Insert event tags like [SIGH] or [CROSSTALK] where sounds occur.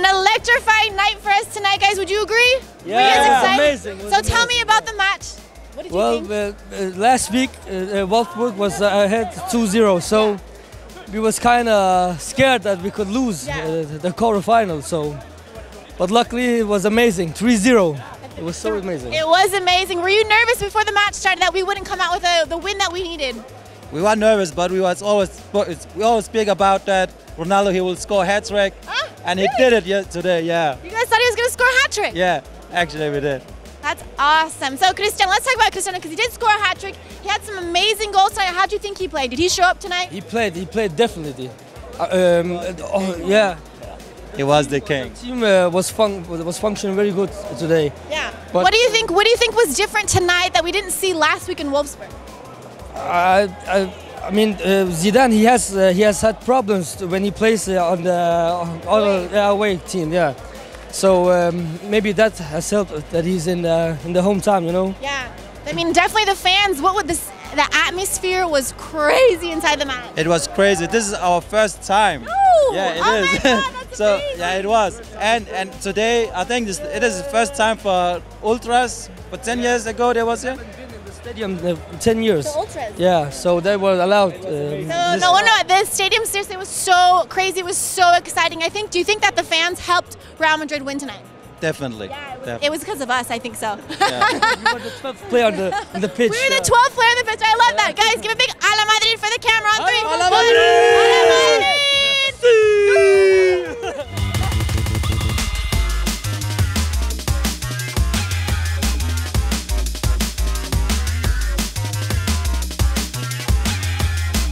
An electrifying night for us tonight, guys. Would you agree? Were you Yeah, excited? amazing. It was So tell me about the match. What did you Well, think? uh, uh, last week uh, uh, Wolfsburg was uh, ahead 2-0, so we was kind of scared that we could lose Yeah. uh, the quarterfinal. So, but luckily it was amazing, 3-0. It was so amazing. It was amazing. Were you nervous before the match started that we wouldn't come out with a, the win that we needed? We were nervous, but we was always we always speak about that Ronaldo he will score hat trick, Ah, and he did it yeah, today. Yeah, You guys thought he was going to score a hat trick. yeah. Actually, we did. That's awesome. So, Cristiano, let's talk about Cristiano because he did score a hat trick. He had some amazing goals tonight. How do you think he played? Did he show up tonight? He played. He played definitely. Uh, um, oh, yeah, He was the king. team uh, was fun was functioning very good today. Yeah. But- what do you think? What do you think was different tonight that we didn't see last week in Wolfsburg? I, I, I mean, uh, Zidane he has uh, he has had problems when he plays uh, on the other uh, away team. Yeah, so um, maybe that has helped that he's in uh, in the hometown. You know. Yeah. I mean, definitely the fans. What would this? The atmosphere was crazy inside the match. It was crazy. This is our first time. Oh, Yeah, it oh is. my God, that's [LAUGHS] so amazing. yeah, it was. And and today I think this it is the first time for ultras. But 10 years ago there was here. Been in the stadium uh, ten years. The ultras. Yeah, so they were allowed. Um, So this- no wonder the stadium seriously was so crazy. It was so exciting. I think. Do you think that the fans helped Real Madrid win tonight? Definitely. Definitely. It was because of us. I think so. Yeah. you were the 12th player on the on the pitch. [LAUGHS] we were the uh, 12th player in the pitch.